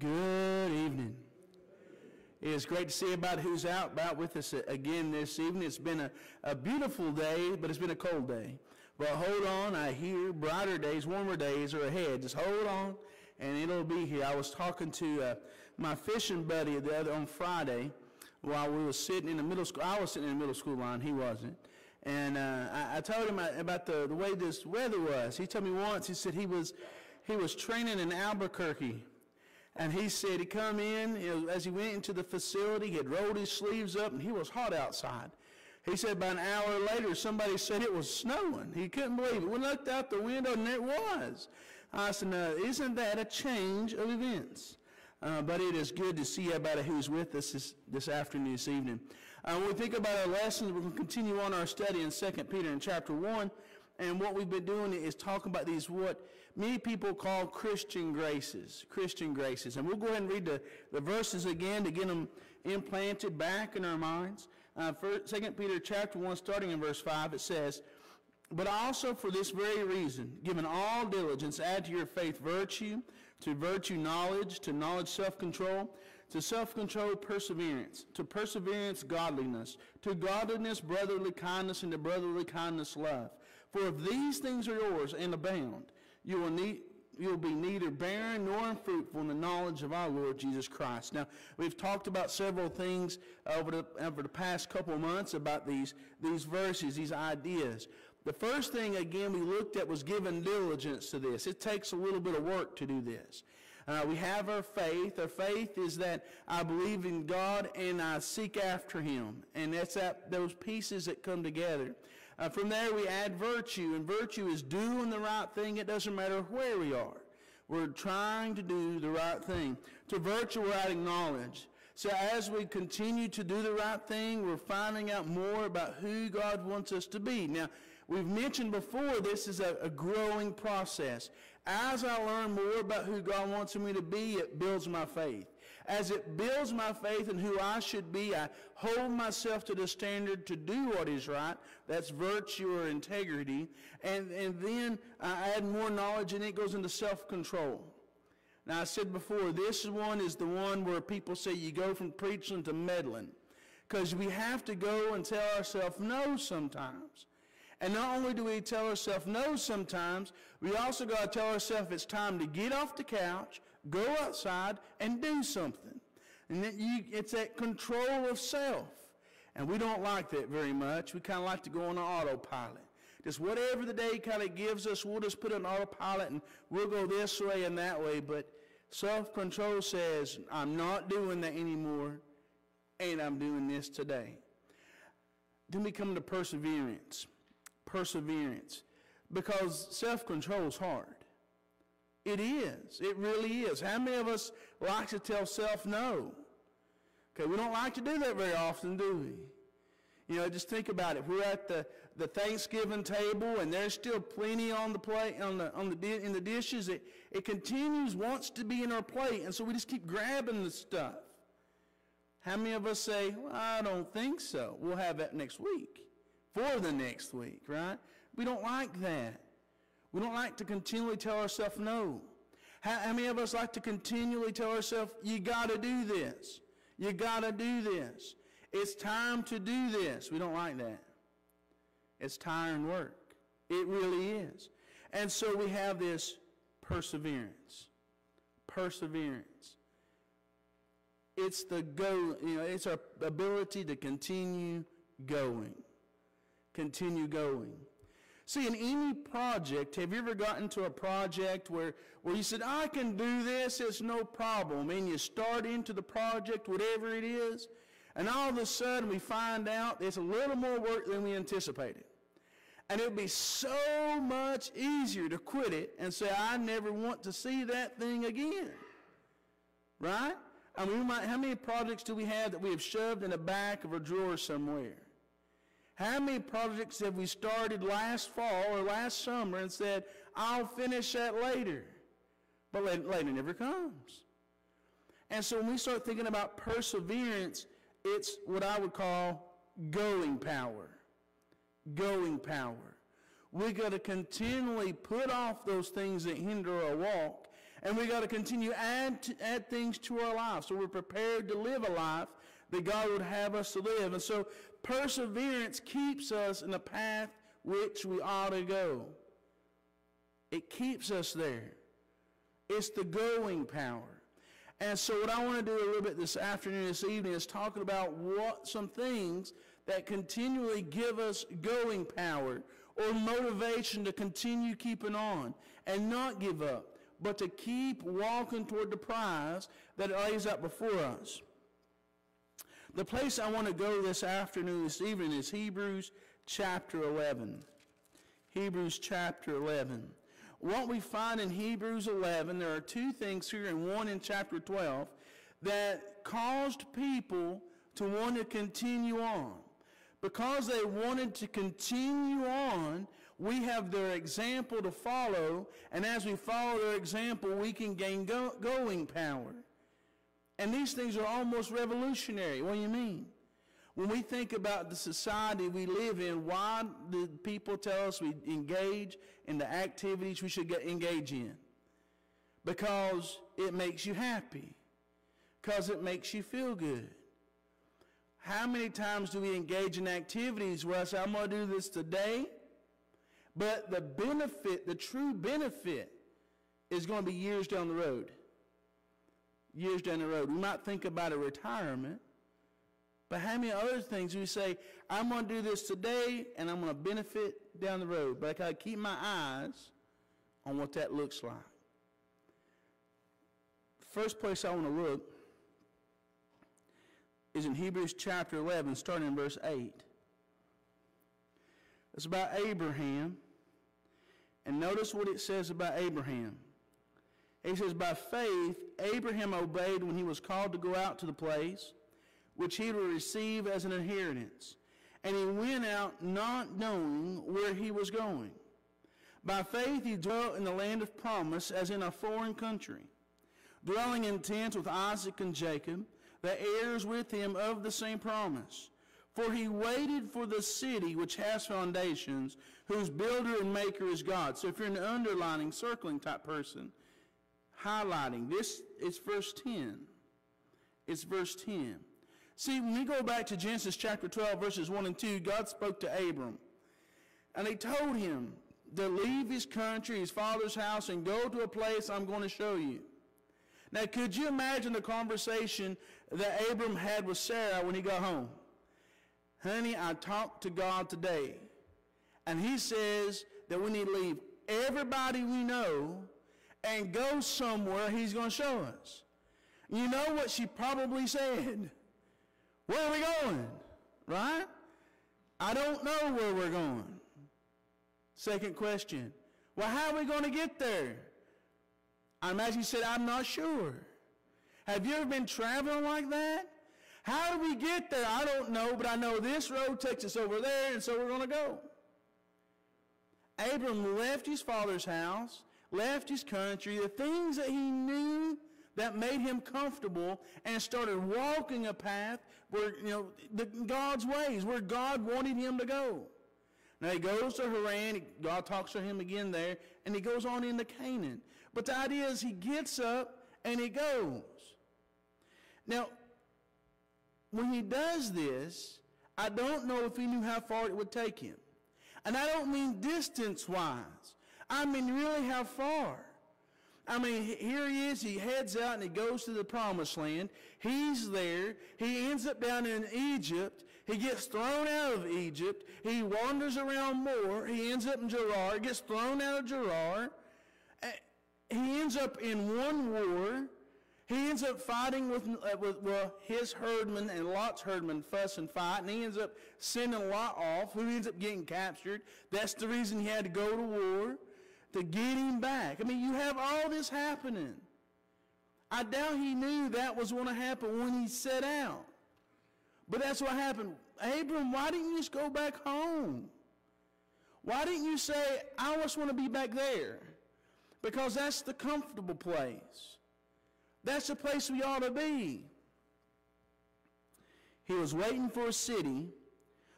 Good evening. It is great to see about who's out about with us again this evening. It's been a, a beautiful day, but it's been a cold day. But hold on, I hear brighter days, warmer days are ahead. Just hold on, and it'll be here. I was talking to uh, my fishing buddy the other on Friday while we were sitting in the middle school. I was sitting in the middle school line. He wasn't. And uh, I, I, told him about the, the way this weather was. He told me once, he said he was, he was training in Albuquerque and he said he come in, as he went into the facility, he had rolled his sleeves up, and he was hot outside. He said about an hour later, somebody said it was snowing. He couldn't believe it. We looked out the window, and it was. I said, now, isn't that a change of events? Uh, but it is good to see everybody who's with us this, this afternoon, this evening. Uh, when we think about our lessons, we're going to continue on our study in 2 Peter in chapter 1. And what we've been doing is talking about these, what many people call Christian graces. Christian graces. And we'll go ahead and read the, the verses again to get them implanted back in our minds. Uh, 2 Peter chapter 1, starting in verse 5, it says, But also for this very reason, given all diligence, add to your faith virtue, to virtue knowledge, to knowledge self-control, to self-control perseverance, to perseverance godliness, to godliness brotherly kindness, and to brotherly kindness love. For if these things are yours and abound, you will need, you'll be neither barren nor unfruitful in the knowledge of our Lord Jesus Christ. Now, we've talked about several things over the, over the past couple months about these, these verses, these ideas. The first thing, again, we looked at was giving diligence to this. It takes a little bit of work to do this. Uh, we have our faith. Our faith is that I believe in God and I seek after Him. And that's that, those pieces that come together. Uh, from there, we add virtue, and virtue is doing the right thing. It doesn't matter where we are. We're trying to do the right thing. To virtue, we're adding knowledge. So as we continue to do the right thing, we're finding out more about who God wants us to be. Now, we've mentioned before this is a, a growing process. As I learn more about who God wants me to be, it builds my faith. As it builds my faith in who I should be, I hold myself to the standard to do what is right. That's virtue or integrity. And, and then I add more knowledge and it goes into self-control. Now, I said before, this one is the one where people say you go from preaching to meddling. Because we have to go and tell ourselves no sometimes. And not only do we tell ourselves no sometimes, we also got to tell ourselves it's time to get off the couch, go outside, and do something. And that you, it's that control of self. And we don't like that very much. We kind of like to go on autopilot. Just whatever the day kind of gives us, we'll just put it on autopilot and we'll go this way and that way. But self-control says, I'm not doing that anymore and I'm doing this today. Then we come to perseverance. Perseverance. Because self-control is hard. It is. It really is. How many of us like to tell self no? Okay, we don't like to do that very often, do we? You know, just think about it. We're at the, the Thanksgiving table and there's still plenty on the plate, on the, on the, in the dishes. It, it continues, wants to be in our plate. And so we just keep grabbing the stuff. How many of us say, well, I don't think so. We'll have that next week for the next week, right? We don't like that. We don't like to continually tell ourselves no. How, how many of us like to continually tell ourselves, you got to do this. You got to do this. It's time to do this. We don't like that. It's tiring work. It really is. And so we have this perseverance. Perseverance. It's the go, you know, it's our ability to continue going. Continue going. See, in any project, have you ever gotten to a project where, where you said, I can do this, it's no problem, and you start into the project, whatever it is, and all of a sudden we find out it's a little more work than we anticipated. And it would be so much easier to quit it and say, I never want to see that thing again. Right? I mean, might, how many projects do we have that we have shoved in the back of a drawer somewhere? How many projects have we started last fall or last summer and said, I'll finish that later? But later never comes. And so when we start thinking about perseverance, it's what I would call going power. Going power. We got to continually put off those things that hinder our walk And we got to continue add to add things to our life. So we're prepared to live a life that God would have us to live. And so perseverance keeps us in the path which we ought to go. It keeps us there. It's the going power. And so what I want to do a little bit this afternoon, this evening, is talking about what some things that continually give us going power or motivation to continue keeping on and not give up, but to keep walking toward the prize that lays out before us. The place I want to go this afternoon, this evening, is Hebrews chapter 11. Hebrews chapter 11. What we find in Hebrews 11, there are two things here and one in chapter 12 that caused people to want to continue on. Because they wanted to continue on, we have their example to follow, and as we follow their example, we can gain go- going power. And these things are almost revolutionary. What do you mean? When we think about the society we live in, why do people tell us we engage in the activities we should get engage in? Because it makes you happy. Because it makes you feel good. How many times do we engage in activities where I say, I'm going to do this today, but the benefit, the true benefit, is going to be years down the road? Years down the road. We might think about a retirement, but how many other things we say, I'm going to do this today and I'm going to benefit down the road, but I got to keep my eyes on what that looks like. First place I want to look is in Hebrews chapter 11, starting in verse 8. It's about Abraham. And notice what it says about Abraham. He says, By faith, Abraham obeyed when he was called to go out to the place which he would receive as an inheritance. And he went out not knowing where he was going. By faith, he dwelt in the land of promise as in a foreign country, dwelling in tents with Isaac and Jacob the heirs with him of the same promise. For he waited for the city which has foundations, whose builder and maker is God. So if you're an underlining, circling type person, highlighting, this is verse 10. It's verse 10. See, when we go back to Genesis chapter 12, verses 1 and 2, God spoke to Abram. And he told him to leave his country, his father's house, and go to a place I'm going to show you. Now, could you imagine the conversation that Abram had with Sarah when he got home? Honey, I talked to God today, and he says that we need to leave everybody we know and go somewhere he's going to show us. You know what she probably said? Where are we going? Right? I don't know where we're going. Second question. Well, how are we going to get there? I imagine he said, I'm not sure. Have you ever been traveling like that? How do we get there? I don't know, but I know this road takes us over there, and so we're going to go. Abram left his father's house, left his country, the things that he knew that made him comfortable, and started walking a path where, you know, the, God's ways, where God wanted him to go. Now he goes to Haran, God talks to him again there, and he goes on into Canaan. But the idea is he gets up and he goes. Now, when he does this, I don't know if he knew how far it would take him. And I don't mean distance wise. I mean really how far. I mean, here he is. He heads out and he goes to the promised land. He's there. He ends up down in Egypt. He gets thrown out of Egypt. He wanders around more. He ends up in Gerar. Gets thrown out of Gerar he ends up in one war. He ends up fighting with, uh, with well, his herdmen and Lot's herdmen fuss and fight, and he ends up sending Lot off, who ends up getting captured. That's the reason he had to go to war, to get him back. I mean, you have all this happening. I doubt he knew that was going to happen when he set out. But that's what happened. Abram, why didn't you just go back home? Why didn't you say, I just want to be back there? because that's the comfortable place. That's the place we ought to be. He was waiting for a city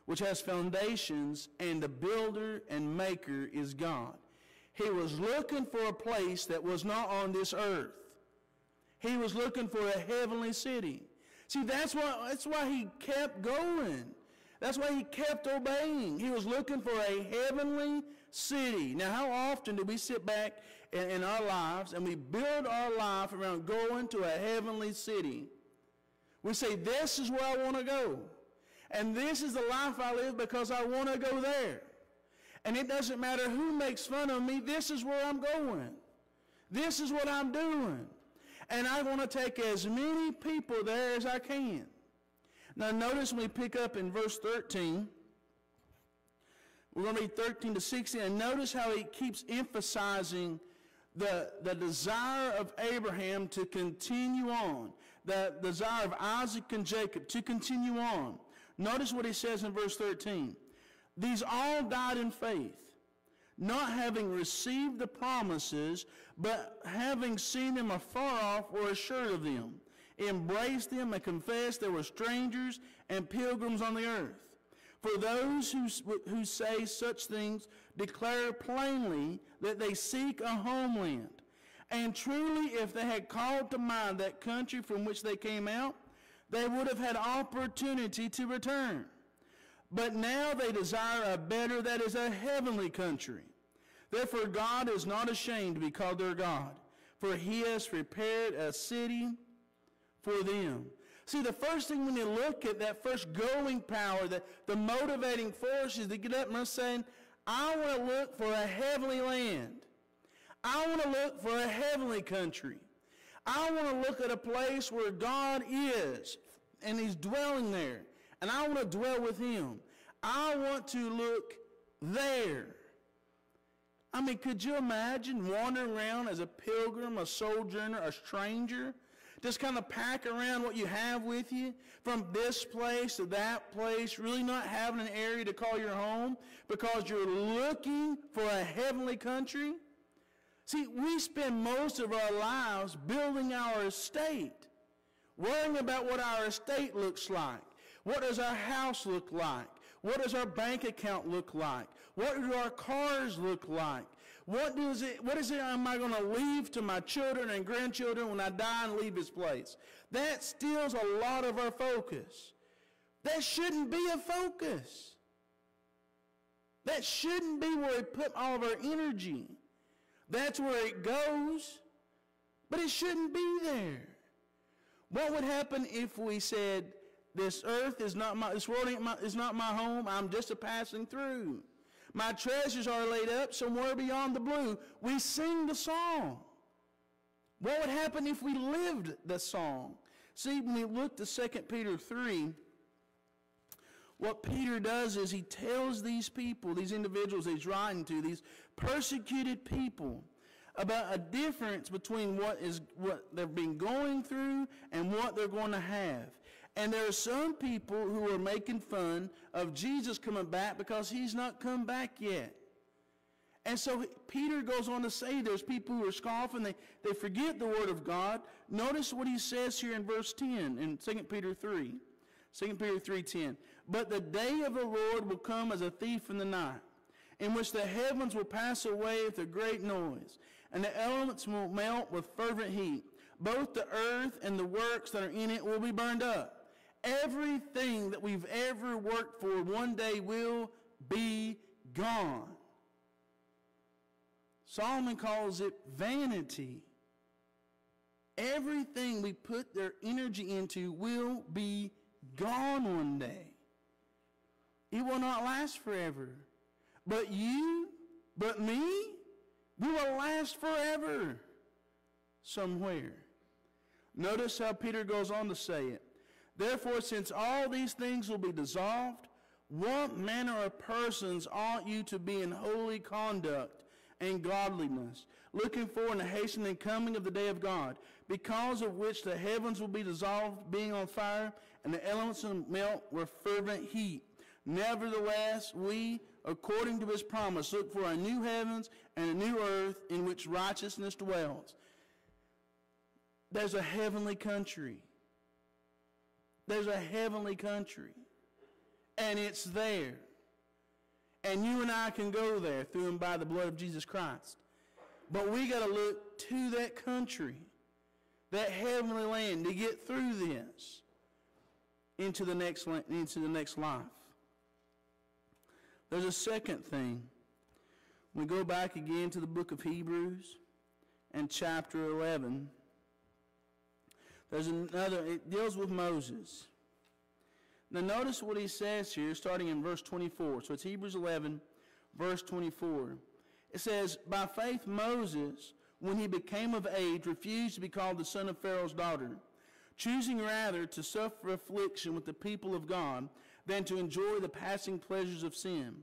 which has foundations, and the builder and maker is God. He was looking for a place that was not on this earth. He was looking for a heavenly city. See, that's why, that's why he kept going. That's why he kept obeying. He was looking for a heavenly city. Now, how often do we sit back in, in our lives and we build our life around going to a heavenly city? We say, This is where I want to go. And this is the life I live because I want to go there. And it doesn't matter who makes fun of me, this is where I'm going. This is what I'm doing. And I want to take as many people there as I can. Now, notice when we pick up in verse 13, we're going to read 13 to 16, and notice how he keeps emphasizing the, the desire of Abraham to continue on, the desire of Isaac and Jacob to continue on. Notice what he says in verse 13. These all died in faith, not having received the promises, but having seen them afar off were assured of them, embraced them, and confessed they were strangers and pilgrims on the earth. For those who, who say such things declare plainly that they seek a homeland. And truly, if they had called to mind that country from which they came out, they would have had opportunity to return. But now they desire a better, that is a heavenly country. Therefore God is not ashamed to be called their God, for he has prepared a city for them. See, the first thing when you look at that first going power, the, the motivating force is to get up and saying, I want to look for a heavenly land. I want to look for a heavenly country. I want to look at a place where God is and he's dwelling there. And I want to dwell with him. I want to look there. I mean, could you imagine wandering around as a pilgrim, a sojourner, a stranger? Just kind of pack around what you have with you from this place to that place, really not having an area to call your home because you're looking for a heavenly country? See, we spend most of our lives building our estate, worrying about what our estate looks like. What does our house look like? What does our bank account look like? What do our cars look like? What does it, what is it am I going to leave to my children and grandchildren when I die and leave this place? That steals a lot of our focus. That shouldn't be a focus. That shouldn't be where we put all of our energy. That's where it goes, but it shouldn't be there. What would happen if we said, this earth is not my, this world my, is not my home. I'm just a passing through. My treasures are laid up somewhere beyond the blue. We sing the song. What would happen if we lived the song? See, when we look to 2 Peter 3, what Peter does is he tells these people, these individuals he's writing to, these persecuted people, about a difference between what is what they've been going through and what they're going to have. And there are some people who are making fun of Jesus coming back because he's not come back yet. And so Peter goes on to say there's people who are scoffing, they, they forget the word of God. Notice what he says here in verse 10 in 2 Peter 3. 2 Peter 3.10. But the day of the Lord will come as a thief in the night, in which the heavens will pass away with a great noise, and the elements will melt with fervent heat. Both the earth and the works that are in it will be burned up. Everything that we've ever worked for one day will be gone. Solomon calls it vanity. Everything we put their energy into will be gone one day. It will not last forever. But you, but me, we will last forever somewhere. Notice how Peter goes on to say it. Therefore, since all these things will be dissolved, what manner of persons ought you to be in holy conduct and godliness, looking for and hastening the coming of the day of God, because of which the heavens will be dissolved, being on fire, and the elements will melt with fervent heat. Nevertheless, we, according to his promise, look for a new heavens and a new earth in which righteousness dwells. There's a heavenly country. There's a heavenly country. And it's there. And you and I can go there through and by the blood of Jesus Christ. But we got to look to that country, that heavenly land, to get through this into the next, into the next life. There's a second thing. We go back again to the book of Hebrews and chapter 11. There's another, it deals with Moses. Now notice what he says here, starting in verse 24. So it's Hebrews 11, verse 24. It says, By faith Moses, when he became of age, refused to be called the son of Pharaoh's daughter, choosing rather to suffer affliction with the people of God than to enjoy the passing pleasures of sin,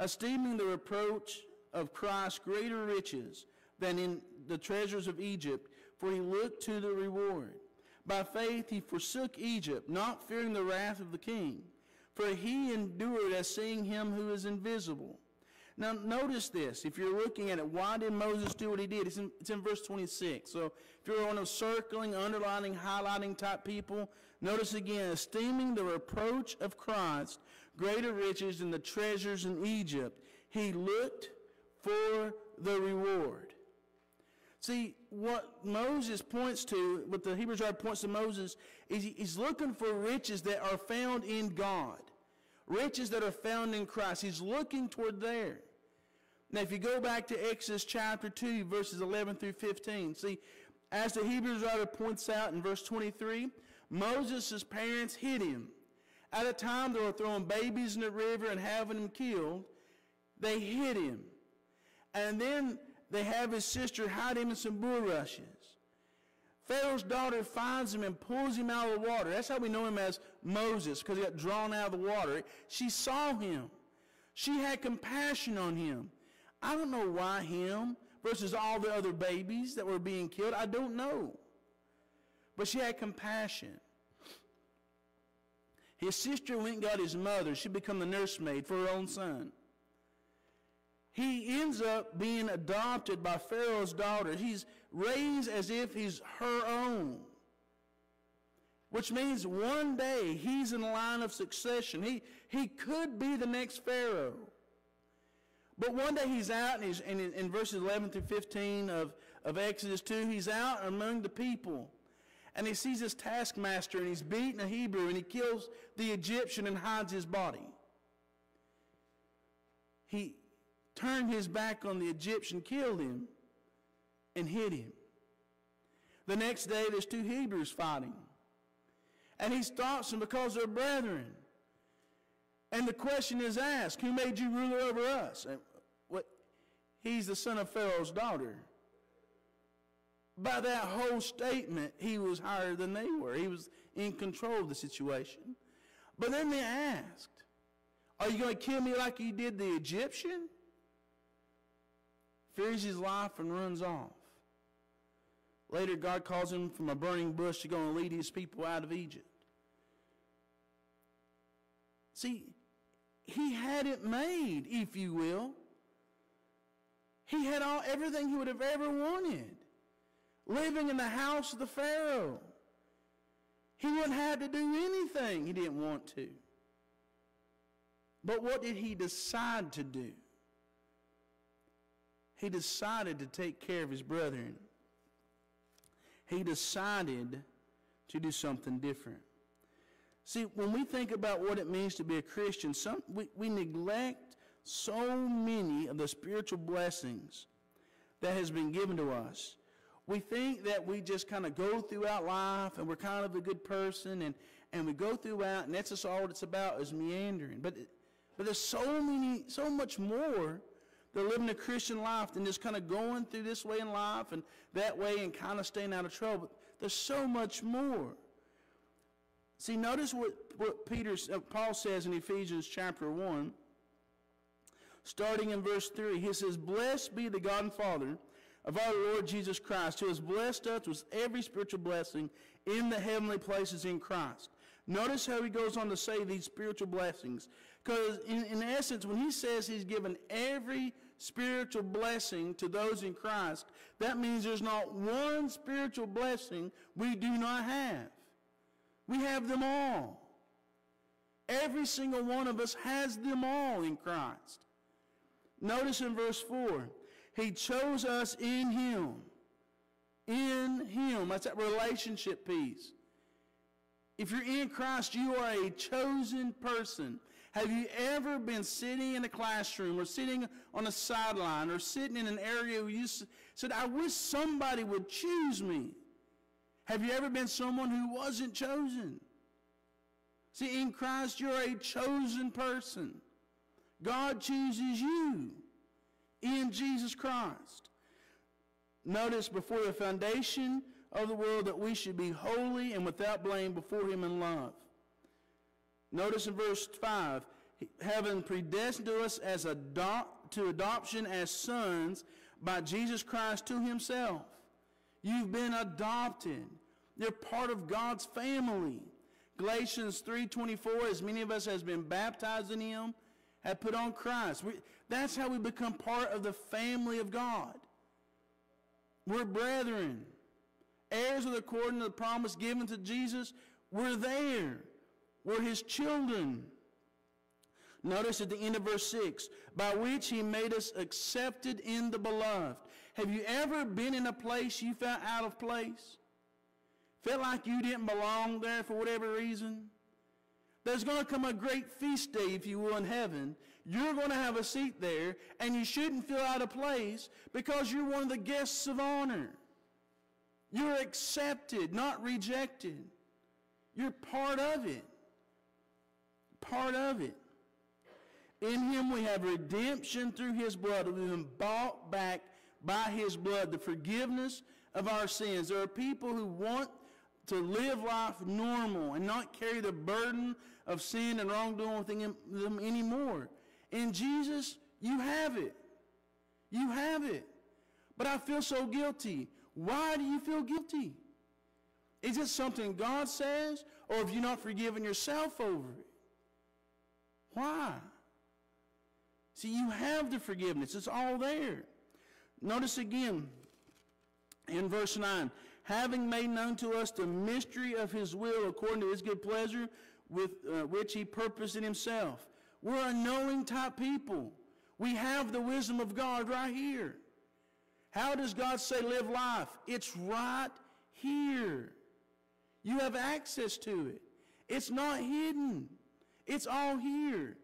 esteeming the reproach of Christ greater riches than in the treasures of Egypt, for he looked to the reward. By faith he forsook Egypt, not fearing the wrath of the king, for he endured as seeing him who is invisible. Now, notice this. If you're looking at it, why did Moses do what he did? It's in, it's in verse 26. So, if you're one of circling, underlining, highlighting type people, notice again, esteeming the reproach of Christ greater riches than the treasures in Egypt, he looked for the reward. See, what Moses points to, what the Hebrews writer points to Moses, is he's looking for riches that are found in God. Riches that are found in Christ. He's looking toward there. Now, if you go back to Exodus chapter 2, verses 11 through 15, see, as the Hebrews writer points out in verse 23, Moses' parents hid him. At a time they were throwing babies in the river and having them killed, they hid him. And then they have his sister hide him in some bulrushes. Pharaoh's daughter finds him and pulls him out of the water. That's how we know him as Moses, because he got drawn out of the water. She saw him. She had compassion on him. I don't know why him versus all the other babies that were being killed. I don't know. But she had compassion. His sister went and got his mother. She became the nursemaid for her own son he ends up being adopted by Pharaoh's daughter. He's raised as if he's her own. Which means one day he's in the line of succession. He, he could be the next Pharaoh. But one day he's out, and, he's, in, in verses 11 through 15 of, of Exodus 2, he's out among the people. And he sees his taskmaster, and he's beating a Hebrew, and he kills the Egyptian and hides his body. He, turned his back on the Egyptian, killed him, and hid him. The next day, there's two Hebrews fighting. And he stops them because they're brethren. And the question is asked, who made you ruler over us? And what? He's the son of Pharaoh's daughter. By that whole statement, he was higher than they were. He was in control of the situation. But then they asked, are you going to kill me like you did the Egyptian? Fears his life, and runs off. Later, God calls him from a burning bush to go and lead his people out of Egypt. See, he had it made, if you will. He had all everything he would have ever wanted. Living in the house of the Pharaoh. He wouldn't have to do anything he didn't want to. But what did he decide to do? He decided to take care of his brethren. He decided to do something different. See, when we think about what it means to be a Christian, some, we, we neglect so many of the spiritual blessings that has been given to us. We think that we just kind of go throughout life and we're kind of a good person and, and we go throughout and that's just all it's about is meandering. But, but there's so many, so much more they're living a Christian life and just kind of going through this way in life and that way and kind of staying out of trouble. There's so much more. See, notice what, what Peter, uh, Paul says in Ephesians chapter 1, starting in verse 3. He says, Blessed be the God and Father of our Lord Jesus Christ, who has blessed us with every spiritual blessing in the heavenly places in Christ. Notice how he goes on to say these spiritual blessings. Because in, in essence, when he says he's given every spiritual blessing to those in Christ, that means there's not one spiritual blessing we do not have. We have them all. Every single one of us has them all in Christ. Notice in verse 4, He chose us in Him. In Him. That's that relationship piece. If you're in Christ, you are a chosen person. Have you ever been sitting in a classroom or sitting on a sideline or sitting in an area where you said, I wish somebody would choose me? Have you ever been someone who wasn't chosen? See, in Christ, you're a chosen person. God chooses you in Jesus Christ. Notice before the foundation of the world that we should be holy and without blame before him in love. Notice in verse 5, having predestined to us as adopt, to adoption as sons by Jesus Christ to himself. You've been adopted. You're part of God's family. Galatians 3.24, as many of us has been baptized in him, have put on Christ. We, that's how we become part of the family of God. We're brethren. Heirs of the according to the promise given to Jesus. We're there. We're his children. Notice at the end of verse 6, by which he made us accepted in the beloved. Have you ever been in a place you felt out of place? Felt like you didn't belong there for whatever reason? There's going to come a great feast day, if you will, in heaven. You're going to have a seat there, and you shouldn't feel out of place because you're one of the guests of honor. You're accepted, not rejected. You're part of it. Part of it. In him we have redemption through his blood. We've been bought back by his blood, the forgiveness of our sins. There are people who want to live life normal and not carry the burden of sin and wrongdoing within them anymore. In Jesus, you have it. You have it. But I feel so guilty. Why do you feel guilty? Is it something God says, or have you not forgiven yourself over it? Why? See, you have the forgiveness. It's all there. Notice again in verse 9 having made known to us the mystery of his will according to his good pleasure, with uh, which he purposed in himself. We're a knowing type people. We have the wisdom of God right here. How does God say live life? It's right here. You have access to it. It's not hidden. It's all here.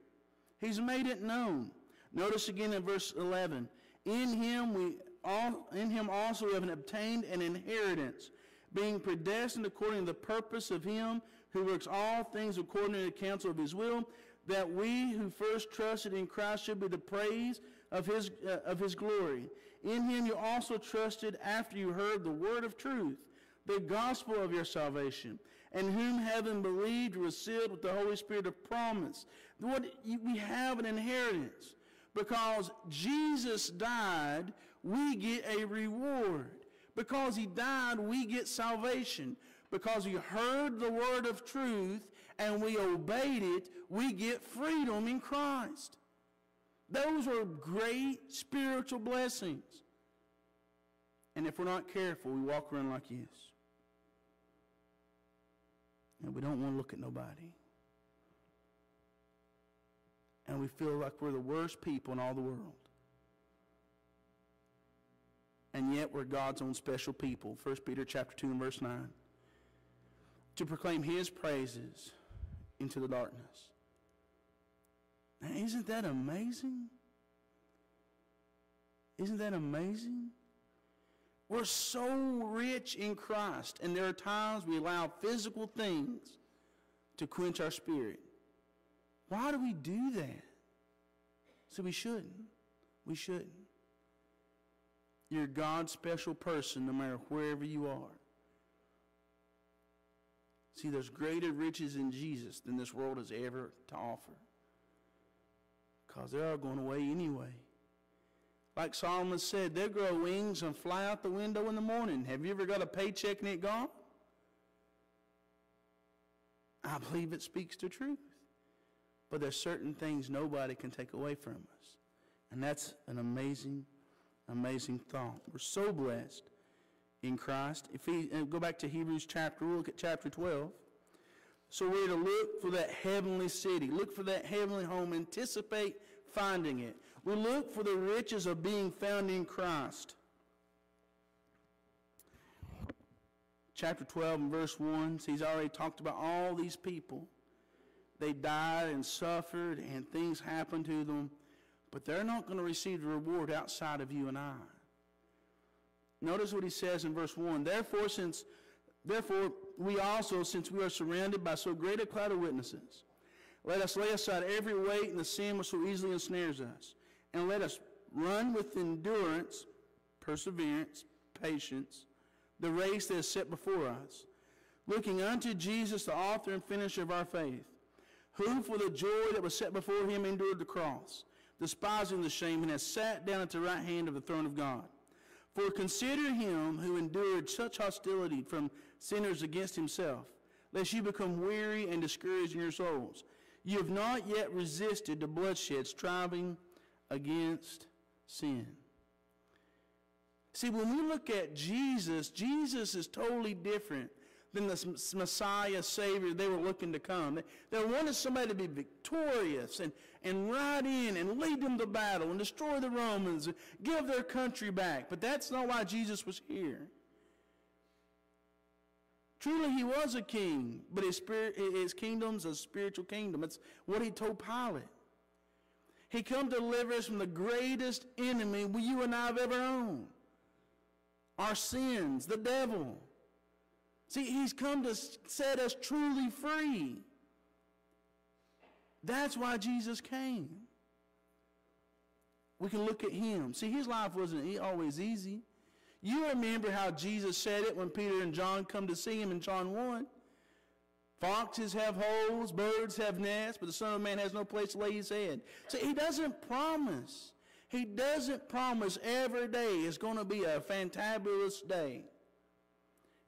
He's made it known. Notice again in verse 11. In him we all, in him also we have obtained an inheritance, being predestined according to the purpose of him who works all things according to the counsel of his will, that we who first trusted in Christ should be the praise of his, uh, of his glory. In him you also trusted after you heard the word of truth, the gospel of your salvation, and whom having believed was sealed with the Holy Spirit of promise. What, we have an inheritance. Because Jesus died, we get a reward. Because he died, we get salvation. Because we heard the word of truth and we obeyed it, we get freedom in Christ. Those are great spiritual blessings. And if we're not careful, we walk around like this. And we don't want to look at nobody. And we feel like we're the worst people in all the world. And yet we're God's own special people. 1 Peter chapter 2 and verse 9. To proclaim his praises into the darkness. Now, isn't that amazing? Isn't that amazing? We're so rich in Christ, and there are times we allow physical things to quench our spirit. Why do we do that? So we shouldn't. We shouldn't. You're God's special person no matter wherever you are. See, there's greater riches in Jesus than this world has ever to offer because they're all going away anyway. Like Solomon said, they'll grow wings and fly out the window in the morning. Have you ever got a paycheck and it gone? I believe it speaks the truth. But there's certain things nobody can take away from us. And that's an amazing, amazing thought. We're so blessed in Christ. If we uh, go back to Hebrews chapter, we'll look at chapter 12. So we're to look for that heavenly city, look for that heavenly home, anticipate finding it. We look for the riches of being found in Christ. Chapter 12 and verse 1, he's already talked about all these people. They died and suffered, and things happened to them, but they're not going to receive the reward outside of you and I. Notice what he says in verse 1. Therefore, since therefore we also, since we are surrounded by so great a cloud of witnesses, let us lay aside every weight and the sin which so easily ensnares us, and let us run with endurance, perseverance, patience, the race that is set before us, looking unto Jesus, the author and finisher of our faith, who for the joy that was set before him endured the cross, despising the shame, and has sat down at the right hand of the throne of God. For consider him who endured such hostility from sinners against himself, lest you become weary and discouraged in your souls. You have not yet resisted the bloodshed, striving against sin. See, when we look at Jesus, Jesus is totally different than the Messiah, Savior they were looking to come. They, wanted somebody to be victorious and, and ride in and lead them to battle and destroy the Romans and give their country back. But that's not why Jesus was here. Truly, he was a king, but his, spirit, his kingdom's a spiritual kingdom. It's what he told Pilate. He come to deliver us from the greatest enemy we, you and I have ever known. Our sins, the devil. See, he's come to set us truly free. That's why Jesus came. We can look at him. See, his life wasn't always easy. You remember how Jesus said it when Peter and John come to see him in John 1. Foxes have holes, birds have nests, but the Son of Man has no place to lay his head. See, he doesn't promise. He doesn't promise every day is going to be a fantabulous day.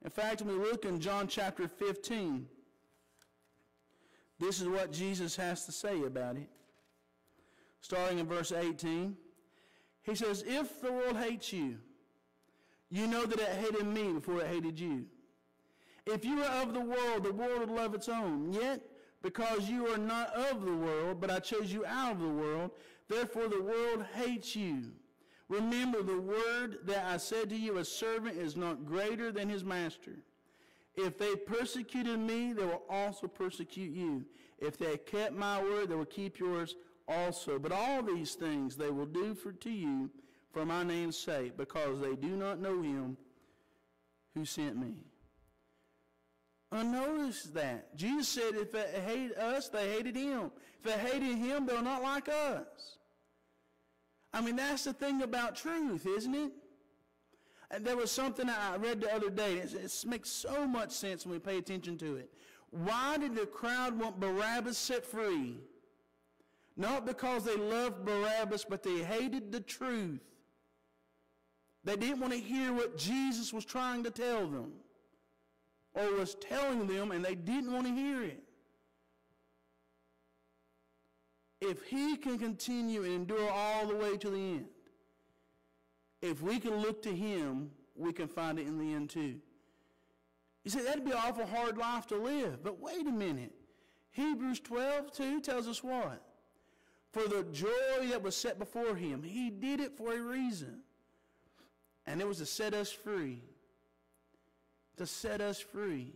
In fact, when we look in John chapter 15, this is what Jesus has to say about it. Starting in verse 18, he says, If the world hates you, you know that it hated me before it hated you. If you were of the world, the world would love its own. Yet, because you are not of the world, but I chose you out of the world, therefore the world hates you. Remember the word that I said to you, a servant is not greater than his master. If they persecuted me, they will also persecute you. If they kept my word, they will keep yours also. But all these things they will do for to you for my name's sake, because they do not know him who sent me. Unnotice that. Jesus said if they hate us, they hated him. If they hated him, they're not like us. I mean, that's the thing about truth, isn't it? And there was something I read the other day. It, it makes so much sense when we pay attention to it. Why did the crowd want Barabbas set free? Not because they loved Barabbas, but they hated the truth. They didn't want to hear what Jesus was trying to tell them or was telling them, and they didn't want to hear it. if he can continue and endure all the way to the end, if we can look to him, we can find it in the end too. You say that'd be an awful hard life to live. But wait a minute. Hebrews 12, 2 tells us what? For the joy that was set before him, he did it for a reason. And it was to set us free. To set us free.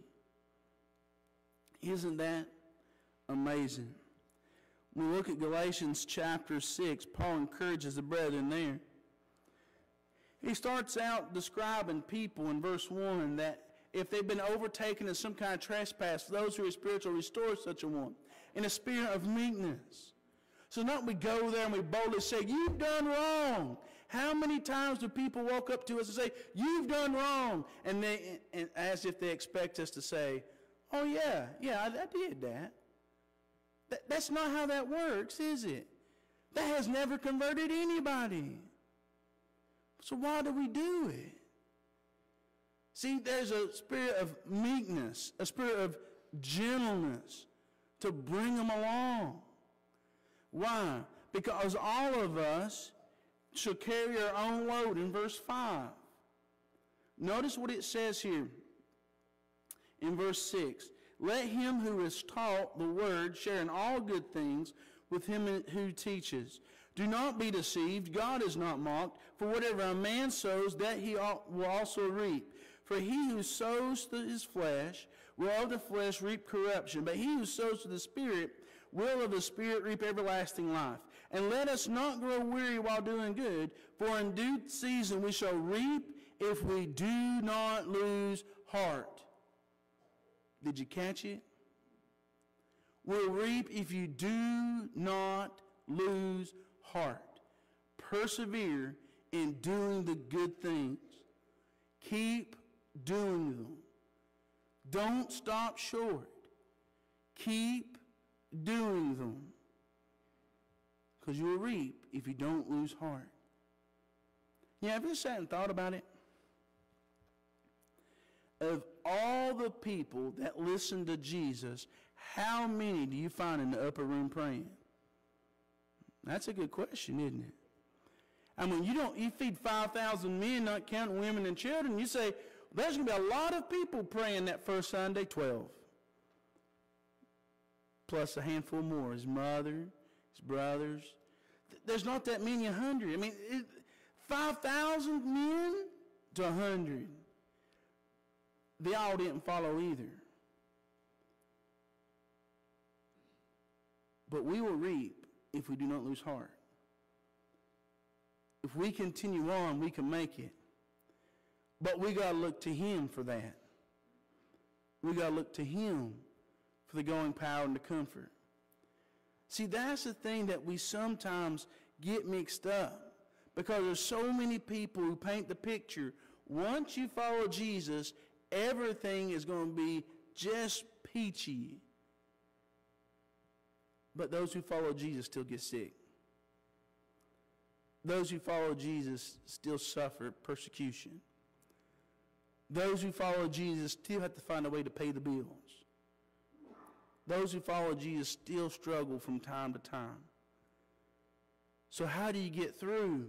Isn't that amazing? We look at Galatians chapter 6, Paul encourages the brethren there. He starts out describing people in verse 1 that if they've been overtaken in some kind of trespass, those who are spiritual restore such a one in a spirit of meekness. So not we go there and we boldly say, You've done wrong. How many times do people walk up to us and say, You've done wrong? And they and as if they expect us to say, Oh yeah, yeah, I, I did that that's not how that works, is it? That has never converted anybody. So why do we do it? See, there's a spirit of meekness, a spirit of gentleness to bring them along. Why? Because all of us should carry our own load in verse 5. Notice what it says here in verse 6. Let him who is taught the word share in all good things with him who teaches. Do not be deceived. God is not mocked. For whatever a man sows, that he will also reap. For he who sows to his flesh will of the flesh reap corruption, but he who sows to the Spirit will of the Spirit reap everlasting life. And let us not grow weary while doing good, for in due season we shall reap if we do not lose heart. Did you catch it? We'll reap if you do not lose heart. Persevere in doing the good things. Keep doing them. Don't stop short. Keep doing them. Because you will reap if you don't lose heart. Yeah, have you sat and thought about it? Of all the people that listened to Jesus, how many do you find in the upper room praying? That's a good question, isn't it? I mean, you don't you feed 5,000 men, not counting women and children. You say, there's going to be a lot of people praying that first Sunday, 12. Plus a handful more. His mother, his brothers. There's not that many, hundred. I mean, 5,000 men to a hundred. They all didn't follow either. But we will reap if we do not lose heart. If we continue on, we can make it. But we got to look to Him for that. We got to look to Him for the going power and the comfort. See, that's the thing that we sometimes get mixed up because there's so many people who paint the picture. Once you follow Jesus, everything is going to be just peachy. But those who follow Jesus still get sick. Those who follow Jesus still suffer persecution. Those who follow Jesus still have to find a way to pay the bills. Those who follow Jesus still struggle from time to time. So, how do you get through?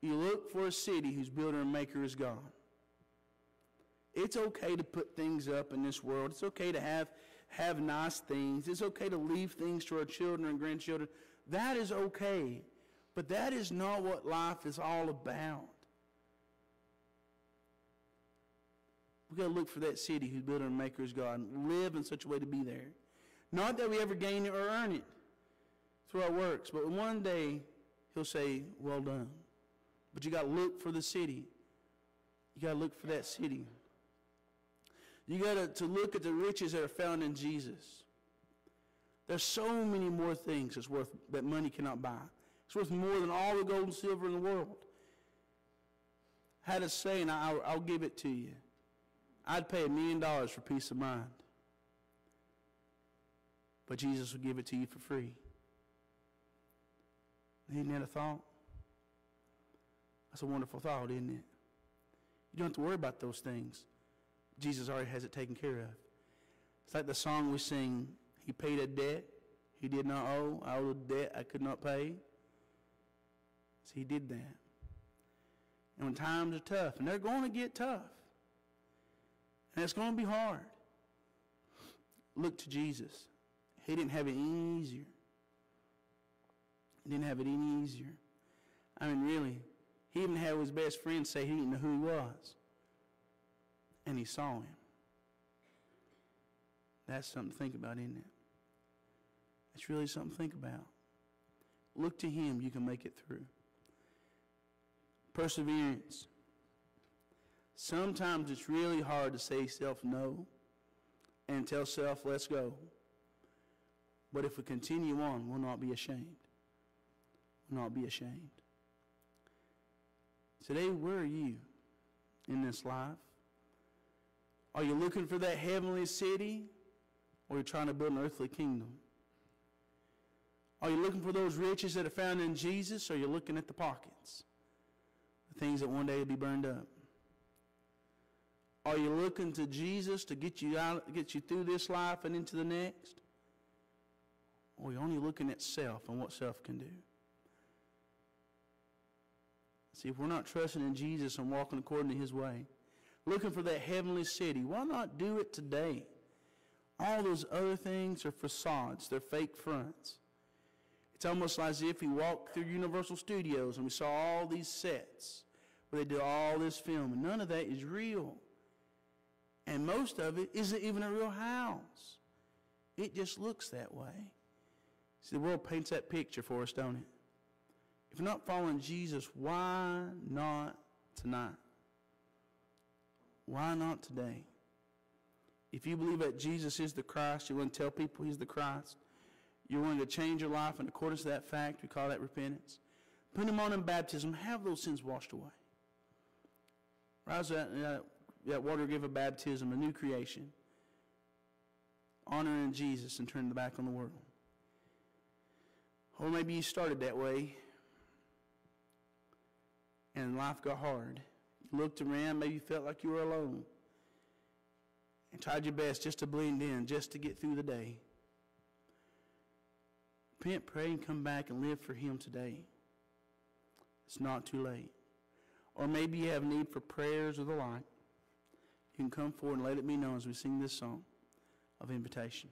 You look for a city whose builder and maker is God. It's okay to put things up in this world. It's okay to have, have nice things. It's okay to leave things to our children and grandchildren. That is okay. But that is not what life is all about. We've got to look for that city whose builder and maker is God and live in such a way to be there. Not that we ever gain it or earn it through our works, but one day he'll say, Well done. But you got to look for the city. You got to look for that city. You got to look at the riches that are found in Jesus. There's so many more things that's worth that money cannot buy. It's worth more than all the gold and silver in the world. I had a saying, I'll, I'll give it to you. I'd pay a million dollars for peace of mind. But Jesus will give it to you for free. Isn't that a thought? That's a wonderful thought, isn't it? You don't have to worry about those things. Jesus already has it taken care of. It's like the song we sing, He paid a debt he did not owe. I owed a debt I could not pay. So he did that. And when times are tough, and they're going to get tough, and it's going to be hard. Look to Jesus. He didn't have it any easier. He didn't have it any easier. I mean, really, he even had his best friend say he didn't know who he was. And he saw him. That's something to think about, isn't it? It's really something to think about. Look to him, you can make it through. Perseverance. Sometimes it's really hard to say self no and tell self let's go. But if we continue on, we'll not be ashamed. We'll not be ashamed. Today, where are you in this life? Are you looking for that heavenly city or are you trying to build an earthly kingdom? Are you looking for those riches that are found in Jesus or are you looking at the pockets? The things that one day will be burned up. Are you looking to Jesus to get you out, get you through this life and into the next? Or are you only looking at self and what self can do? See, if we're not trusting in Jesus and walking according to his way, looking for that heavenly city, why not do it today? All those other things are facades, they're fake fronts. It's almost as if we walked through Universal Studios and we saw all these sets where they do all this film, and none of that is real. And most of it isn't even a real house. It just looks that way. See, the world paints that picture for us, don't it? If you're not following Jesus, why not tonight? Why not today? If you believe that Jesus is the Christ, you want to tell people he's the Christ, you're willing to change your life in accordance to that fact, we call that repentance. Put him on in baptism, have those sins washed away. Rise that, that water give a baptism, a new creation. Honoring Jesus and turning the back on the world. Or maybe you started that way and life got hard. You looked around, maybe you felt like you were alone. And tried your best just to blend in, just to get through the day. Repent, pray, and come back and live for Him today. It's not too late. Or maybe you have need for prayers or the like. You can come forward and let it be known as we sing this song of invitation.